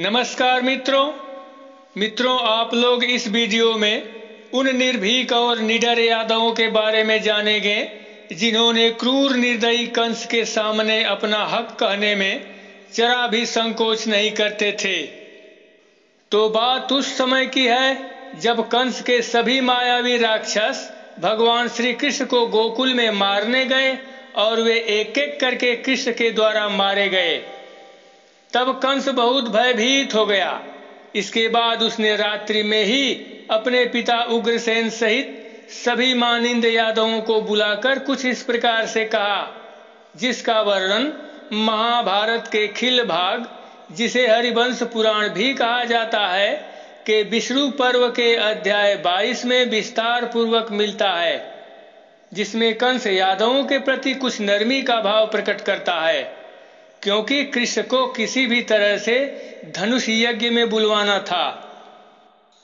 नमस्कार मित्रों। मित्रों, आप लोग इस वीडियो में उन निर्भीक और निडर यादवों के बारे में जानेंगे, जिन्होंने क्रूर निर्दयी कंस के सामने अपना हक कहने में जरा भी संकोच नहीं करते थे। तो बात उस समय की है, जब कंस के सभी मायावी राक्षस भगवान श्री कृष्ण को गोकुल में मारने गए और वे एक एक करके कृष्ण के द्वारा मारे गए। तब कंस बहुत भयभीत हो गया। इसके बाद उसने रात्रि में ही अपने पिता उग्रसेन सहित सभी मानिंद यादवों को बुलाकर कुछ इस प्रकार से कहा, जिसका वर्णन महाभारत के खिल भाग, जिसे हरिवंश पुराण भी कहा जाता है, कि विष्णु पर्व के अध्याय 22 में विस्तार पूर्वक मिलता है, जिसमें कंस यादवों के प्रति कुछ नरमी का भाव प्रकट करता है। क्योंकि कृष्ण को किसी भी तरह से धनुष यज्ञ में बुलवाना था।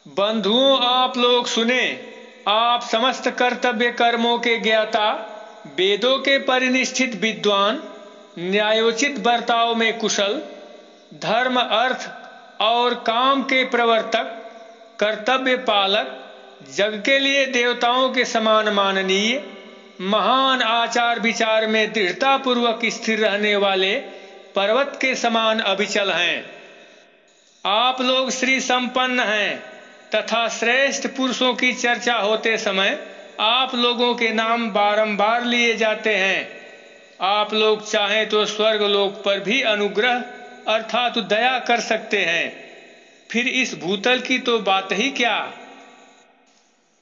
बंधुओं, आप लोग सुने, आप समस्त कर्तव्य कर्मों के ज्ञाता, वेदों के परिनिष्ठित विद्वान, न्यायोचित बर्ताव में कुशल, धर्म अर्थ और काम के प्रवर्तक, कर्तव्य पालक, जग के लिए देवताओं के समान माननीय, महान आचार विचार में दृढ़ता पूर्वक स्थिर रहने वाले पर्वत के समान अभिचल हैं। आप लोग श्री संपन्न हैं तथा श्रेष्ठ पुरुषों की चर्चा होते समय आप लोगों के नाम बारंबार लिए जाते हैं। आप लोग चाहें तो स्वर्ग लोक पर भी अनुग्रह अर्थात दया कर सकते हैं। फिर इस भूतल की तो बात ही क्या?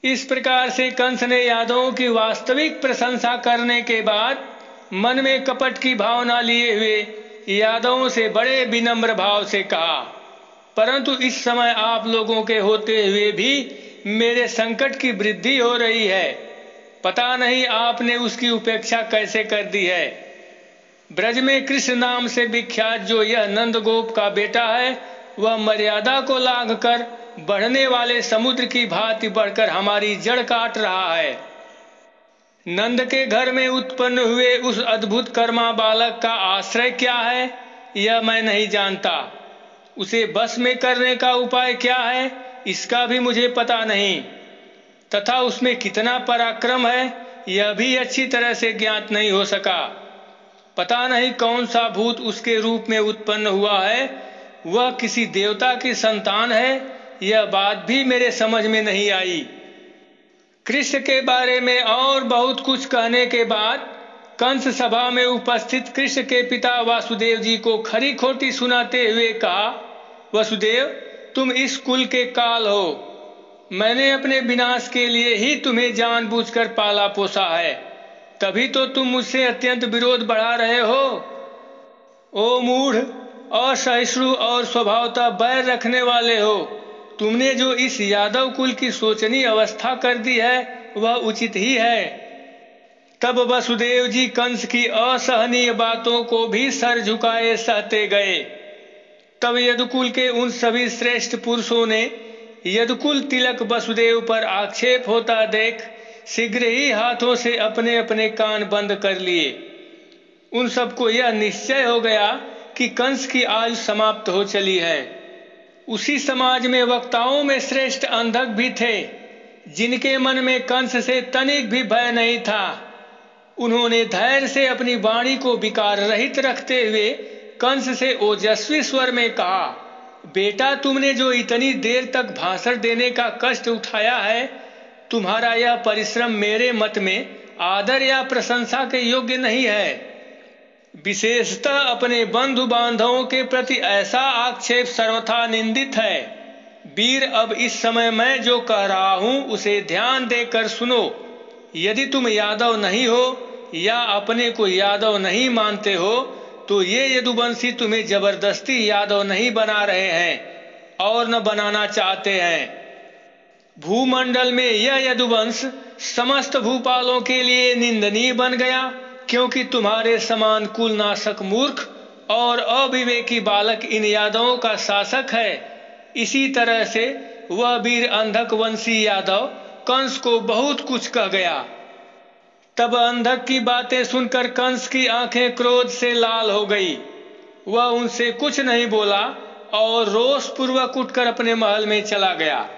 इस प्रकार से कंस ने यादवों की वास्तविक प्रशंसा करने के बाद मन में कपट की भावना लिए हुए यादवों से बड़े विनम्र भाव से कहा। परंतु इस समय आप लोगों के होते हुए भी मेरे संकट की वृद्धि हो रही है। पता नहीं आपने उसकी उपेक्षा कैसे कर दी है। ब्रज में कृष्ण नाम से विख्यात जो यह नंदगोप का बेटा है, वह मर्यादा को लांघ कर बढ़ने वाले समुद्र की भांति बढ़कर हमारी जड़ काट रहा है। नंद के घर में उत्पन्न हुए उस अद्भुत कर्मा बालक का आश्रय क्या है, यह मैं नहीं जानता। उसे बस में करने का उपाय क्या है, इसका भी मुझे पता नहीं। तथा उसमें कितना पराक्रम है, यह भी अच्छी तरह से ज्ञात नहीं हो सका। पता नहीं कौन सा भूत उसके रूप में उत्पन्न हुआ है, वह किसी देवता की संतान है, यह बात भी मेरे समझ में नहीं आई। कृष्ण के बारे में और बहुत कुछ कहने के बाद कंस सभा में उपस्थित कृष्ण के पिता वासुदेव जी को खरी खोटी सुनाते हुए कहा, वसुदेव, तुम इस कुल के काल हो। मैंने अपने विनाश के लिए ही तुम्हें जानबूझकर पाला पोसा है। तभी तो तुम मुझसे अत्यंत विरोध बढ़ा रहे हो। ओ मूढ़, असहिष्णु और स्वभावता बैर रखने वाले हो। तुमने जो इस यादव कुल की सोचनी अवस्था कर दी है, वह उचित ही है। तब वसुदेव जी कंस की असहनीय बातों को भी सर झुकाए सहते गए। तब यदुकुल के उन सभी श्रेष्ठ पुरुषों ने, यदुकुल तिलक वसुदेव पर आक्षेप होता देख, शीघ्र ही हाथों से अपने अपने कान बंद कर लिए। उन सबको यह निश्चय हो गया कि कंस की आयु समाप्त हो चली है। उसी समाज में वक्ताओं में श्रेष्ठ अंधक भी थे, जिनके मन में कंस से तनिक भी भय नहीं था। उन्होंने धैर्य से अपनी वाणी को विकार रहित रखते हुए कंस से ओजस्वी स्वर में कहा, बेटा, तुमने जो इतनी देर तक भाषण देने का कष्ट उठाया है, तुम्हारा यह परिश्रम मेरे मत में आदर या प्रशंसा के योग्य नहीं है। विशेषतः अपने बंधु बांधवों के प्रति ऐसा आक्षेप सर्वथा निंदित है। वीर, अब इस समय मैं जो कह रहा हूँ, उसे ध्यान देकर सुनो। यदि तुम यादव नहीं हो या अपने को यादव नहीं मानते हो तो ये यदुवंशी तुम्हें ज़बरदस्ती यादव नहीं बना रहे हैं और न बनाना चाहते हैं। भूमंडल में यह यदुवंश समस्त भूपालों के लिए निंदनीय बन गया। क्योंकि तुम्हारे समान कुलनाशक मूर्ख और अविवेकी बालक इन यादवों का शासक है। इसी तरह से वह वीर अंधक वंशी यादव कंस को बहुत कुछ कह गया। तब अंधक की बातें सुनकर कंस की आँखें क्रोध से लाल हो गई। वह उनसे कुछ नहीं बोला और रोष पूर्वक उठकर अपने महल में चला गया।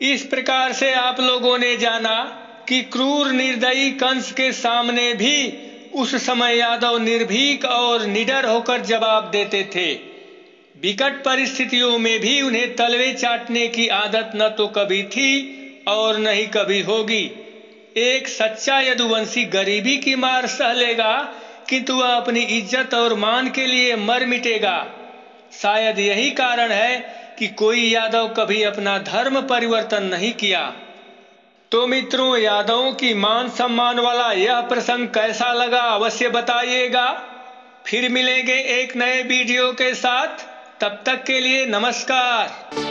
इस प्रकार से आप लोगों ने जाना कि क्रूर निर्दयी कंस के सामने भी उस समय यादव निर्भीक और निडर होकर जवाब देते थे। विकट परिस्थितियों में भी उन्हें तलवे चाटने की आदत न तो कभी थी और न ही कभी होगी। एक सच्चा यदुवंशी गरीबी की मार सह लेगा किंतु वह अपनी इज़्ज़त और मान के लिए मर मिटेगा। शायद यही कारण है कि कोई यादव कभी अपना धर्म परिवर्तन नहीं किया। तो मित्रों, यादवों की मान सम्मान वाला यह प्रसंग कैसा लगा अवश्य बताइएगा। फिर मिलेंगे एक नए वीडियो के साथ। तब तक के लिए नमस्कार।